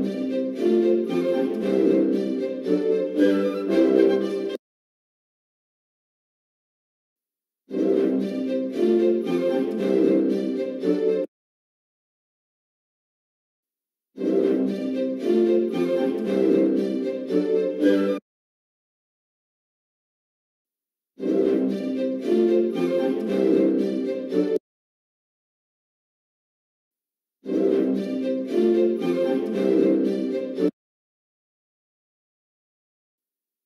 thank you.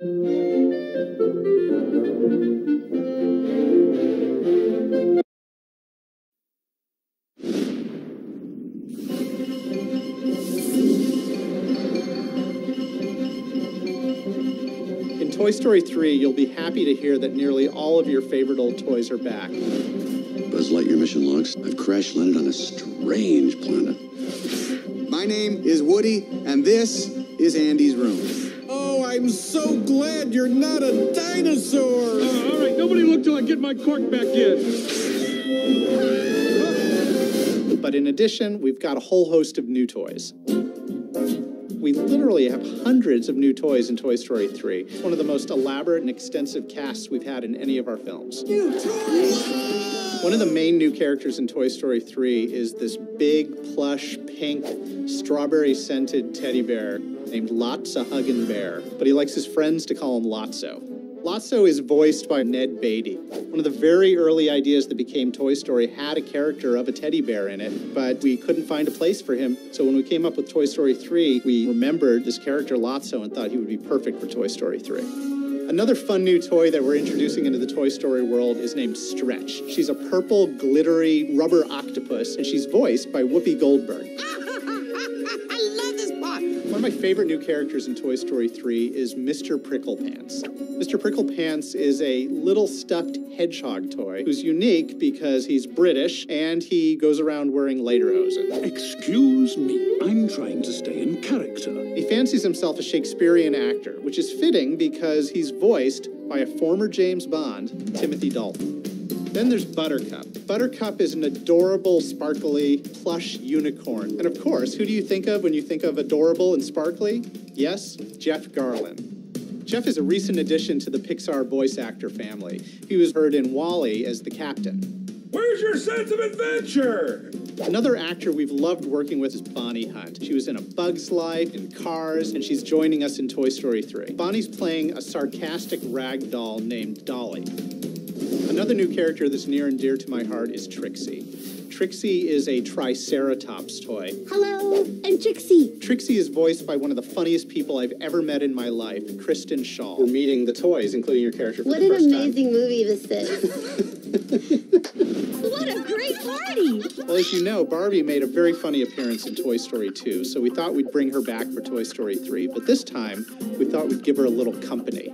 In Toy Story 3, you'll be happy to hear that nearly all of your favorite old toys are back. Buzz Lightyear mission logs. I've crash landed on a strange planet. My name is Woody, and this is Andy's room. I'm so glad you're not a dinosaur. Uh, all right, nobody look till I get my cork back in. But in addition, we've got a whole host of new toys. We literally have hundreds of new toys in Toy Story 3. One of the most elaborate and extensive casts we've had in any of our films. New toys! One of the main new characters in Toy Story 3 is this big, plush, pink, strawberry scented teddy bear named Lotsa Huggin' Bear, but he likes his friends to call him Lotso. Lotso is voiced by Ned Beatty. One of the very early ideas that became Toy Story had a character of a teddy bear in it, but we couldn't find a place for him. So when we came up with Toy Story 3, we remembered this character Lotso and thought he would be perfect for Toy Story 3. Another fun new toy that we're introducing into the Toy Story world is named Stretch. She's a purple, glittery rubber octopus, and she's voiced by Whoopi Goldberg. One of my favorite new characters in Toy Story 3 is Mr. Pricklepants. Mr. Pricklepants is a little stuffed hedgehog toy who's unique because he's British and he goes around wearing lederhosen. Excuse me, I'm trying to stay in character. He fancies himself a Shakespearean actor, which is fitting because he's voiced by a former James Bond, Timothy Dalton. Then there's Buttercup. Buttercup is an adorable, sparkly, plush unicorn. And of course, who do you think of when you think of adorable and sparkly? Yes, Jeff Garlin. Jeff is a recent addition to the Pixar voice actor family. He was heard in WALL-E as the captain. Where's your sense of adventure? Another actor we've loved working with is Bonnie Hunt. She was in A Bug's Life, in Cars, and she's joining us in Toy Story 3. Bonnie's playing a sarcastic rag doll named Dolly. Another new character that's near and dear to my heart is Trixie. Trixie is a Triceratops toy. Hello, I'm Trixie. Trixie is voiced by one of the funniest people I've ever met in my life, Kristen Schaal. We're meeting the toys, including your character for What the an amazing movie this is. what a great party! Well, as you know, Barbie made a very funny appearance in Toy Story 2, so we thought we'd bring her back for Toy Story 3. But this time, we thought we'd give her a little company.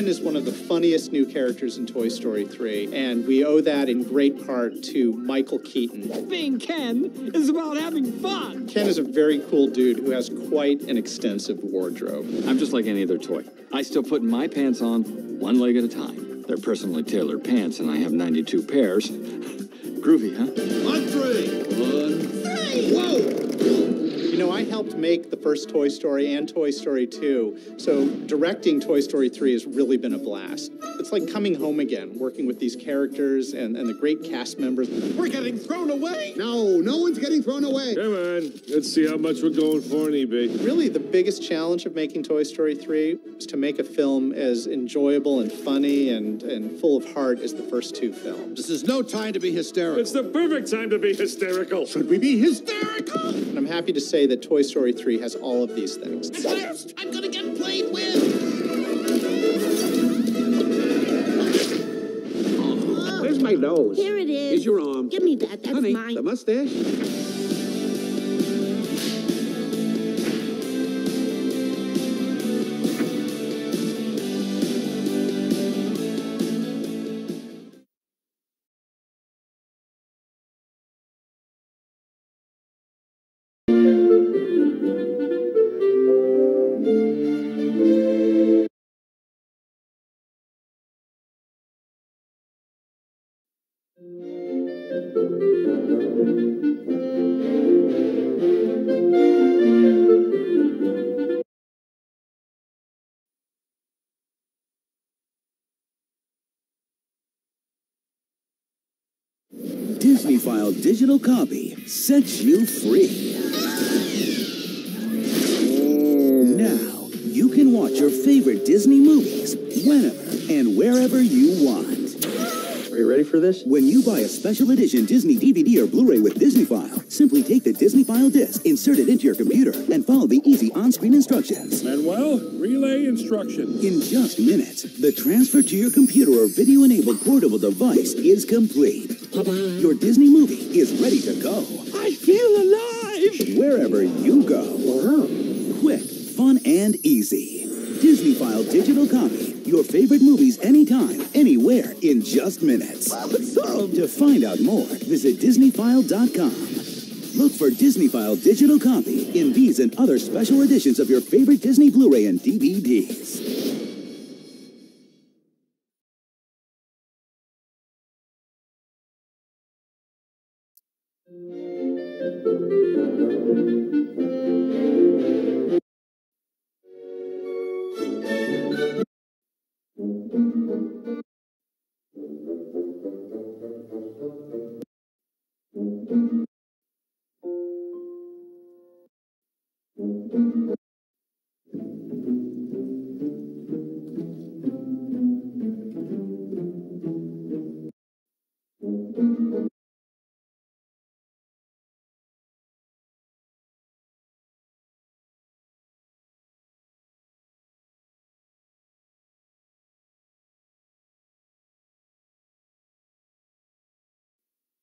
Ken is one of the funniest new characters in Toy Story 3, and we owe that in great part to Michael Keaton. Being Ken is about having fun. Ken is a very cool dude who has quite an extensive wardrobe. I'm just like any other toy. I still put my pants on one leg at a time. They're personally tailored pants, and I have 92 pairs. Groovy, huh? On three. Three! Whoa! You know, I helped make the first Toy Story and Toy Story 2, so directing Toy Story 3 has really been a blast. It's like coming home again, working with these characters and, and the great cast members. We're getting thrown away. No, no one's getting thrown away. Come on, let's see how much we're going for on eBay. Really, the biggest challenge of making Toy Story 3 is to make a film as enjoyable and funny and, and full of heart as the first two films. This is no time to be hysterical. It's the perfect time to be hysterical. Should we be hysterical? And I'm happy to say that Toy Story 3 has all of these things. First, I'm gonna get played with. Where's my nose? Here it is. Here's your arm. Give me that. That's Honey, mine. the mustache? Disney File digital copy sets you free. Now, you can watch your favorite Disney movies whenever and wherever you want. Are you ready for this? When you buy a special edition Disney DVD or Blu-ray with Disney File, simply take the Disney File disc, insert it into your computer, and follow the easy on-screen instructions. Manuel, relay instruction. In just minutes, the transfer to your computer or video-enabled portable device is complete. Your Disney movie is ready to go. I feel alive. Wherever you go. Quick, fun, and easy. Disney File digital copy. Your favorite movies anytime, anywhere, in just minutes. To find out more, visit DisneyFile.com. Look for Disney File digital copy in these and other special editions of your favorite Disney Blu-ray and DVDs.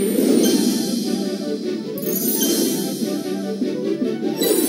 Thank you.